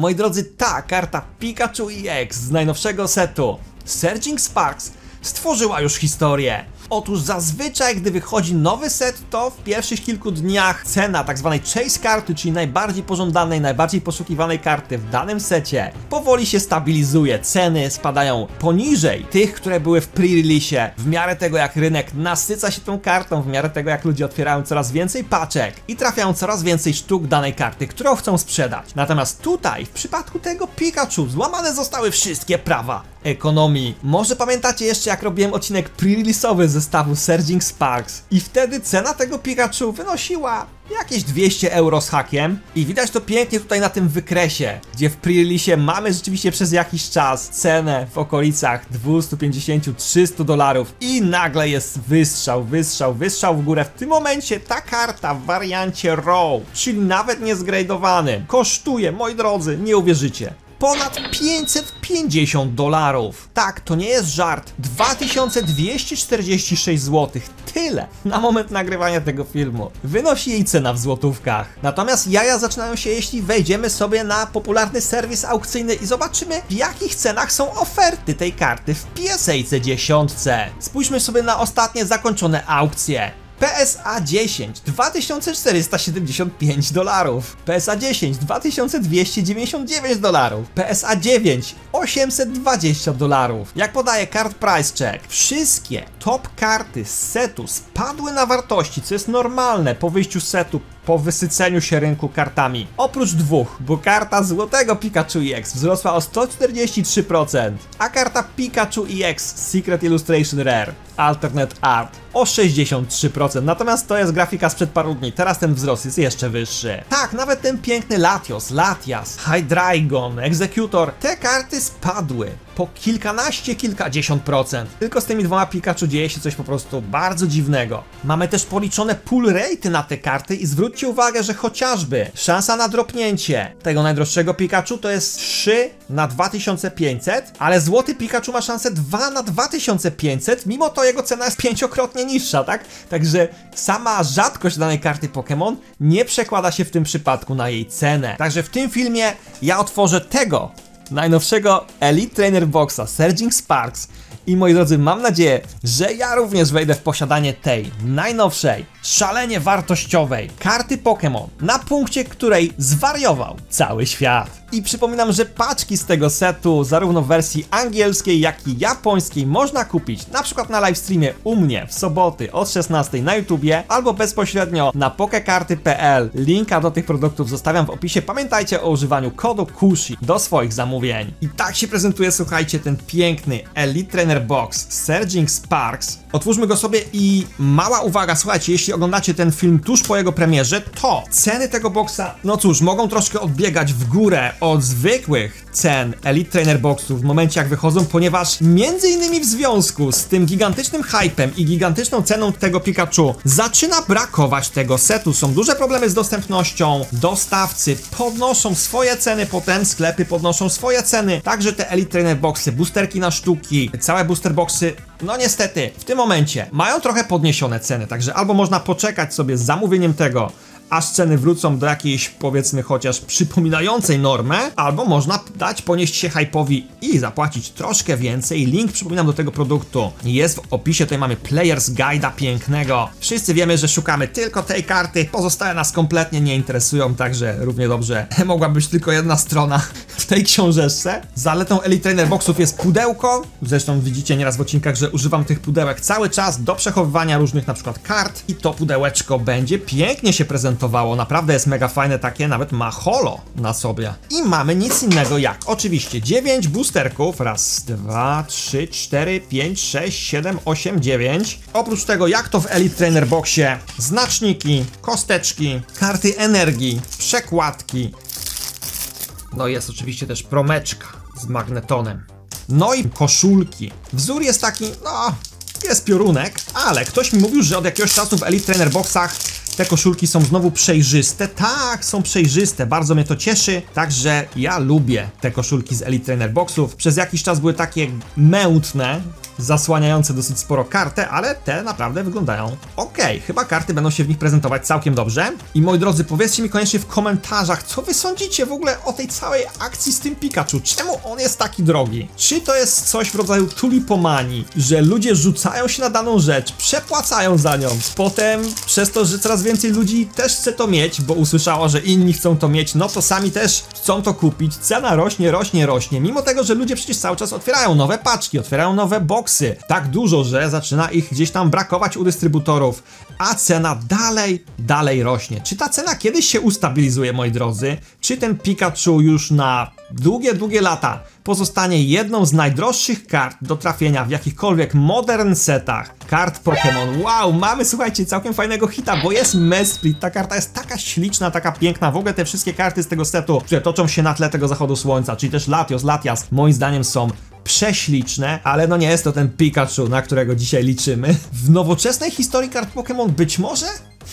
Moi drodzy, ta karta Pikachu EX z najnowszego setu Surging Sparks stworzyła już historię. Otóż zazwyczaj, gdy wychodzi nowy set, to w pierwszych kilku dniach cena tzw. chase karty, czyli najbardziej pożądanej, najbardziej poszukiwanej karty w danym secie, powoli się stabilizuje. Ceny spadają poniżej tych, które były w pre-release, w miarę tego jak rynek nasyca się tą kartą, w miarę tego jak ludzie otwierają coraz więcej paczek i trafiają coraz więcej sztuk danej karty, którą chcą sprzedać. Natomiast tutaj, w przypadku tego Pikachu, złamane zostały wszystkie prawa ekonomii. Może pamiętacie jeszcze jak robiłem odcinek pre-release'owy zestawu Surging Sparks. I wtedy cena tego Pikachu wynosiła jakieś 200 euro z hakiem. I widać to pięknie tutaj na tym wykresie, gdzie w pre-release mamy rzeczywiście przez jakiś czas cenę w okolicach 250-300 dolarów. I nagle jest wystrzał, wystrzał, wystrzał w górę. W tym momencie ta karta w wariancie RAW, czyli nawet niezgradowany, kosztuje, moi drodzy, nie uwierzycie, ponad 550 dolarów. Tak, to nie jest żart. 2246 zł. Tyle na moment nagrywania tego filmu. Wynosi jej cena w złotówkach. Natomiast jaja zaczynają się, jeśli wejdziemy sobie na popularny serwis aukcyjny i zobaczymy, w jakich cenach są oferty tej karty w PSA 10. Spójrzmy sobie na ostatnie zakończone aukcje. PSA 10 2475 dolarów, PSA 10 2299 dolarów, PSA 9 820 dolarów. Jak podaje Card Price Check, wszystkie top karty z setu spadły na wartości, co jest normalne po wyjściu setu po wysyceniu się rynku kartami. Oprócz dwóch, bo karta złotego Pikachu EX wzrosła o 143%, a karta Pikachu EX Secret Illustration Rare Alternate Art o 63%. Natomiast to jest grafika sprzed paru dni, teraz ten wzrost jest jeszcze wyższy. Tak, nawet ten piękny Latios, Latias, Hydreigon, Executor, te karty spadły po kilkanaście, kilkadziesiąt procent. Tylko z tymi dwoma Pikachu dzieje się coś po prostu bardzo dziwnego. Mamy też policzone pull rate na te karty i zwróćcie uwagę, że chociażby szansa na dropnięcie tego najdroższego Pikachu to jest 3 na 2500, ale złoty Pikachu ma szansę 2 na 2500, mimo to jego cena jest pięciokrotnie niższa, tak? Także sama rzadkość danej karty Pokémon nie przekłada się w tym przypadku na jej cenę. Także w tym filmie ja otworzę tego najnowszego Elite Trainer Boxa Surging Sparks i moi drodzy, mam nadzieję, że ja również wejdę w posiadanie tej najnowszej, szalenie wartościowej karty Pokémon, na punkcie której zwariował cały świat. I przypominam, że paczki z tego setu, zarówno w wersji angielskiej, jak i japońskiej, można kupić na przykład na livestreamie u mnie w soboty od 16 na YouTubie, albo bezpośrednio na pokekarty.pl. Linka do tych produktów zostawiam w opisie. Pamiętajcie o używaniu kodu KUSHI do swoich zamówień. I tak się prezentuje, słuchajcie, ten piękny Elite Trainer Box Surging Sparks. Otwórzmy go sobie i mała uwaga, słuchajcie, jeśli oglądacie ten film tuż po jego premierze, to ceny tego boxa, no cóż, mogą troszkę odbiegać w górę od zwykłych cen Elite Trainer Boxów w momencie jak wychodzą, ponieważ między innymi w związku z tym gigantycznym hypem i gigantyczną ceną tego Pikachu zaczyna brakować tego setu. Są duże problemy z dostępnością, dostawcy podnoszą swoje ceny, potem sklepy podnoszą swoje ceny, także te Elite Trainer Boxy, boosterki na sztuki, całe booster boxy no niestety, w tym momencie mają trochę podniesione ceny, także albo można poczekać sobie z zamówieniem tego, aż ceny wrócą do jakiejś powiedzmy chociaż przypominającej normę, albo można dać ponieść się hype'owi i zapłacić troszkę więcej. Link przypominam do tego produktu jest w opisie, tutaj mamy Players Guide'a pięknego. Wszyscy wiemy, że szukamy tylko tej karty, pozostałe nas kompletnie nie interesują, także równie dobrze mogła być tylko jedna strona w tej książeczce. Zaletą Elite Trainer Boxów jest pudełko, zresztą widzicie nieraz w odcinkach, że używam tych pudełek cały czas do przechowywania różnych na przykład kart i to pudełeczko będzie pięknie się prezentować prezentowało. Naprawdę jest mega fajne takie, nawet ma holo na sobie. I mamy nic innego jak oczywiście 9 boosterków. Raz, dwa, trzy, cztery, pięć, sześć, siedem, osiem, dziewięć. Oprócz tego, jak to w Elite Trainer Boxie, znaczniki, kosteczki, karty energii, przekładki. No jest oczywiście też promeczka z magnetonem. No i koszulki. Wzór jest taki, no, jest piorunek, ale ktoś mi mówił, że od jakiegoś czasu w Elite Trainer Boxach Te koszulki są znowu przejrzyste. Tak, są przejrzyste, bardzo mnie to cieszy. Także ja lubię te koszulki z Elite Trainer Boxów. Przez jakiś czas były takie mętne, zasłaniające dosyć sporo kartę, ale te naprawdę wyglądają ok. Chyba karty będą się w nich prezentować całkiem dobrze. I moi drodzy, powiedzcie mi koniecznie w komentarzach, co wy sądzicie w ogóle o tej całej akcji z tym Pikachu? Czemu on jest taki drogi? Czy to jest coś w rodzaju tulipomanii, że ludzie rzucają się na daną rzecz, przepłacają za nią, potem przez to, że coraz więcej ludzi też chce to mieć, bo usłyszało, że inni chcą to mieć, no to sami też chcą to kupić, cena rośnie, rośnie, rośnie, mimo tego, że ludzie przecież cały czas otwierają nowe paczki, otwierają nowe boxy, tak dużo, że zaczyna ich gdzieś tam brakować u dystrybutorów, a cena dalej, dalej rośnie. Czy ta cena kiedyś się ustabilizuje, moi drodzy? Czy ten Pikachu już na długie, długie lata pozostanie jedną z najdroższych kart do trafienia w jakichkolwiek modern setach kart Pokémon. Wow, mamy słuchajcie całkiem fajnego hita, bo jest Mesprit. Ta karta jest taka śliczna, taka piękna. W ogóle te wszystkie karty z tego setu, które toczą się na tle tego zachodu słońca, czyli też Latios, Latias, moim zdaniem są prześliczne, ale no nie jest to ten Pikachu, na którego dzisiaj liczymy. W nowoczesnej historii kart Pokémon być może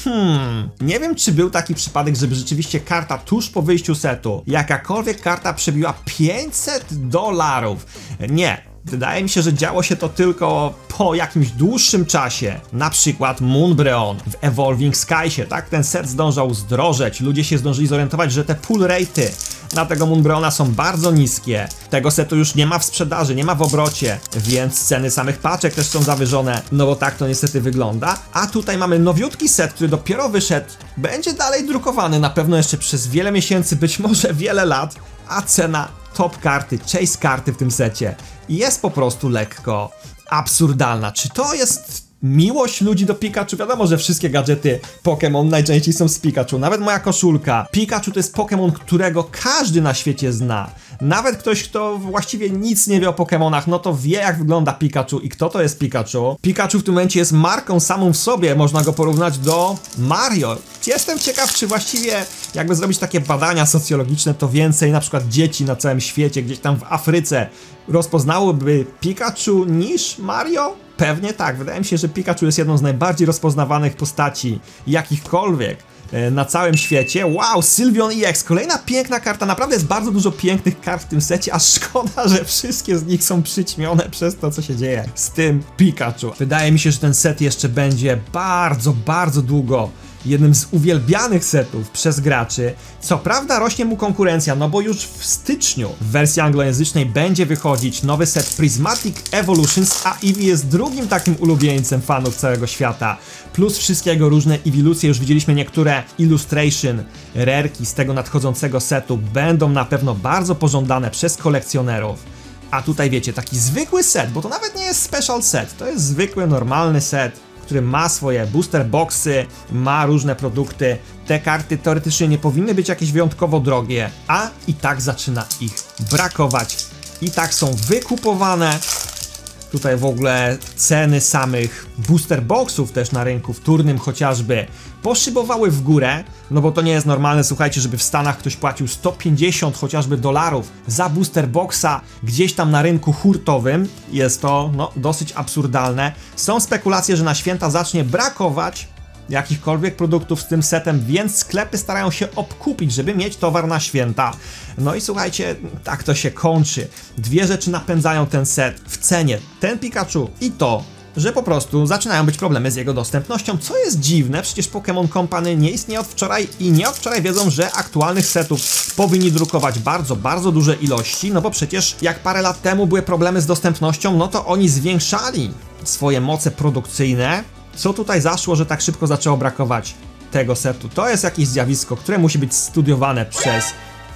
Hmm, nie wiem czy był taki przypadek, żeby rzeczywiście karta tuż po wyjściu setu, jakakolwiek karta przebiła 500 dolarów. Nie, Wydaje mi się, że działo się to tylko po jakimś dłuższym czasie. Na przykład Moonbreon w Evolving Skyesie, tak? Ten set zdążał zdrożeć, ludzie się zdążyli zorientować, że te pull rate'y na tego Moonbreona są bardzo niskie. Tego setu już nie ma w sprzedaży, nie ma w obrocie, więc ceny samych paczek też są zawyżone, no bo tak to niestety wygląda. A tutaj mamy nowiutki set, który dopiero wyszedł, będzie dalej drukowany na pewno jeszcze przez wiele miesięcy, być może wiele lat, a cena top karty, chase karty w tym secie jest po prostu lekko absurdalna. Czy to jest miłość ludzi do Pikachu. Wiadomo, że wszystkie gadżety Pokémon najczęściej są z Pikachu. Nawet moja koszulka. Pikachu to jest Pokémon, którego każdy na świecie zna. Nawet ktoś, kto właściwie nic nie wie o Pokémonach, no to wie jak wygląda Pikachu i kto to jest Pikachu. Pikachu w tym momencie jest marką samą w sobie, można go porównać do Mario. Jestem ciekaw, czy właściwie jakby zrobić takie badania socjologiczne, to więcej na przykład dzieci na całym świecie, gdzieś tam w Afryce rozpoznałoby Pikachu niż Mario? Pewnie tak. Wydaje mi się, że Pikachu jest jedną z najbardziej rozpoznawanych postaci jakichkolwiek na całym świecie. Wow, Sylveon EX, kolejna piękna karta, naprawdę jest bardzo dużo pięknych kart w tym secie, a szkoda, że wszystkie z nich są przyćmione przez to, co się dzieje z tym Pikachu. Wydaje mi się, że ten set jeszcze będzie bardzo, bardzo długo jednym z uwielbianych setów przez graczy. Co prawda rośnie mu konkurencja, no bo już w styczniu w wersji anglojęzycznej będzie wychodzić nowy set Prismatic Evolutions, a Eevee jest drugim takim ulubieńcem fanów całego świata. Plus wszystkie jego różne Evilucje, już widzieliśmy niektóre illustration, rerki z tego nadchodzącego setu będą na pewno bardzo pożądane przez kolekcjonerów. A tutaj wiecie, taki zwykły set, bo to nawet nie jest special set, to jest zwykły, normalny set który ma swoje booster boxy, ma różne produkty. Te karty teoretycznie nie powinny być jakieś wyjątkowo drogie, a i tak zaczyna ich brakować. I tak są wykupowane Tutaj w ogóle ceny samych booster boxów też na rynku wtórnym chociażby poszybowały w górę, no bo to nie jest normalne, słuchajcie, żeby w Stanach ktoś płacił 150 chociażby dolarów za booster boxa gdzieś tam na rynku hurtowym. Jest to no, dosyć absurdalne. Są spekulacje, że na święta zacznie brakować jakichkolwiek produktów z tym setem, więc sklepy starają się obkupić, żeby mieć towar na święta. No i słuchajcie, tak to się kończy. Dwie rzeczy napędzają ten set w cenie. Ten Pikachu i to, że po prostu zaczynają być problemy z jego dostępnością, co jest dziwne, przecież Pokémon Company nie istnieje od wczoraj i nie od wczoraj wiedzą, że aktualnych setów powinni drukować bardzo, bardzo duże ilości, no bo przecież jak parę lat temu były problemy z dostępnością, no to oni zwiększali swoje moce produkcyjne, co tutaj zaszło, że tak szybko zaczęło brakować tego setu? To jest jakieś zjawisko, które musi być studiowane przez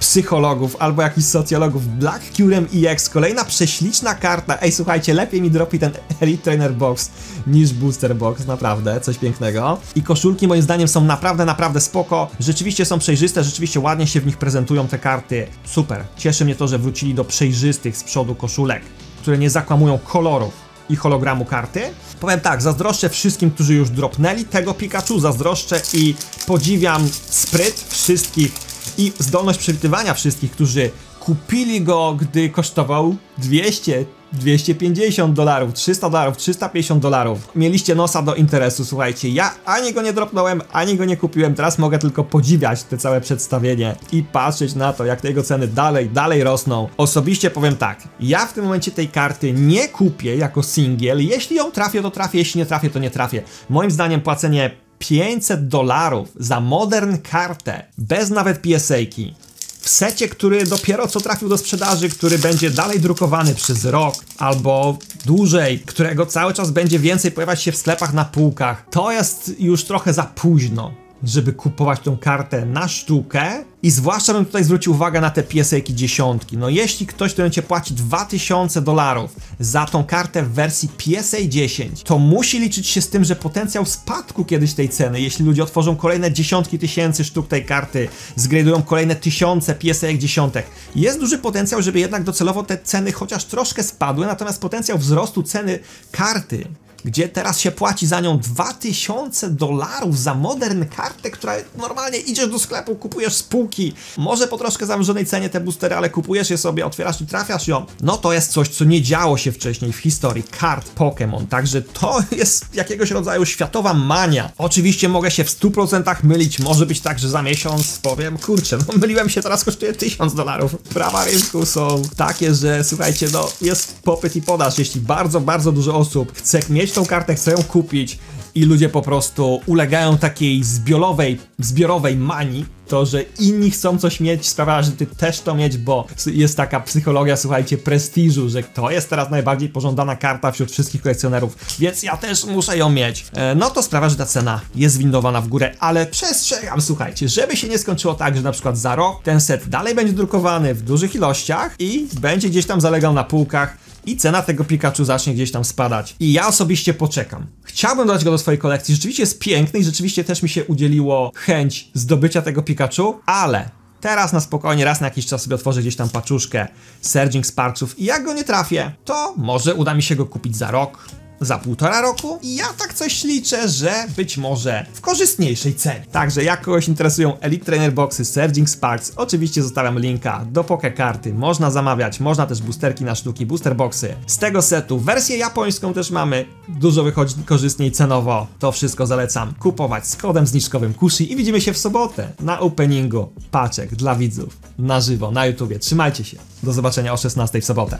psychologów albo jakichś socjologów. Black Curem EX, kolejna prześliczna karta. Ej, słuchajcie, lepiej mi dropi ten Elite Trainer Box niż Booster Box, naprawdę, coś pięknego. I koszulki moim zdaniem są naprawdę, naprawdę spoko. Rzeczywiście są przejrzyste, rzeczywiście ładnie się w nich prezentują te karty. Super. Cieszy mnie to, że wrócili do przejrzystych z przodu koszulek, które nie zakłamują kolorów i hologramu karty. Powiem tak, zazdroszczę wszystkim, którzy już dropnęli tego Pikachu, zazdroszczę i podziwiam spryt wszystkich i zdolność przewidywania wszystkich, którzy kupili go, gdy kosztował 200 250 dolarów, 300 dolarów, 350 dolarów. Mieliście nosa do interesu, słuchajcie. Ja ani go nie dropnąłem, ani go nie kupiłem. Teraz mogę tylko podziwiać te całe przedstawienie i patrzeć na to, jak te jego ceny dalej, dalej rosną. Osobiście powiem tak, ja w tym momencie tej karty nie kupię jako singiel. Jeśli ją trafię, to trafię, jeśli nie trafię, to nie trafię. Moim zdaniem płacenie 500 dolarów za modern kartę, bez nawet PSA-ki, w secie, który dopiero co trafił do sprzedaży, który będzie dalej drukowany przez rok albo dłużej, którego cały czas będzie więcej pojawiać się w sklepach na półkach, to jest już trochę za późno żeby kupować tą kartę na sztukę. I zwłaszcza bym tutaj zwrócił uwagę na te PSA-ki dziesiątki. No jeśli ktoś, kto cię płaci 2000 dolarów za tą kartę w wersji PSA 10, to musi liczyć się z tym, że potencjał spadku kiedyś tej ceny, jeśli ludzie otworzą kolejne dziesiątki tysięcy sztuk tej karty, zgradują kolejne tysiące PSA dziesiątek, jest duży potencjał, żeby jednak docelowo te ceny chociaż troszkę spadły, natomiast potencjał wzrostu ceny karty gdzie teraz się płaci za nią 2000 dolarów za modern kartę, która normalnie idziesz do sklepu, kupujesz spółki, może po troszkę zamrożonej cenie te boostery, ale kupujesz je sobie, otwierasz i trafiasz ją. No to jest coś, co nie działo się wcześniej w historii kart Pokémon, także to jest jakiegoś rodzaju światowa mania. Oczywiście mogę się w 100% mylić, może być tak, że za miesiąc powiem, kurczę, no myliłem się, teraz kosztuje 1000 dolarów. Prawa rynku są takie, że słuchajcie, no jest popyt i podaż, jeśli bardzo, bardzo dużo osób chce mieć tą kartę, chcę ją kupić i ludzie po prostu ulegają takiej zbiorowej, zbiorowej manii, to, że inni chcą coś mieć, sprawia, że ty też to mieć, bo jest taka psychologia, słuchajcie, prestiżu, że to jest teraz najbardziej pożądana karta wśród wszystkich kolekcjonerów, więc ja też muszę ją mieć. E, no to sprawia, że ta cena jest windowana w górę, ale przestrzegam, słuchajcie, żeby się nie skończyło tak, że na przykład za rok ten set dalej będzie drukowany w dużych ilościach i będzie gdzieś tam zalegał na półkach, i cena tego Pikachu zacznie gdzieś tam spadać. I ja osobiście poczekam. Chciałbym dodać go do swojej kolekcji, rzeczywiście jest piękny i rzeczywiście też mi się udzieliło chęć zdobycia tego Pikachu, ale Teraz na spokojnie, raz na jakiś czas sobie otworzę gdzieś tam paczuszkę Surging Sparksów i jak go nie trafię, to może uda mi się go kupić za rok, za półtora roku i ja tak coś liczę, że być może w korzystniejszej cenie. Także jak kogoś interesują Elite Trainer Boxy Surging Sparks, oczywiście zostawiam linka do karty. można zamawiać, można też boosterki na sztuki, booster boxy. Z tego setu wersję japońską też mamy, dużo wychodzi korzystniej cenowo, to wszystko zalecam kupować z kodem zniżkowym Kushi i widzimy się w sobotę na openingu paczek dla widzów na żywo na YouTubie. Trzymajcie się, do zobaczenia o 16 w sobotę.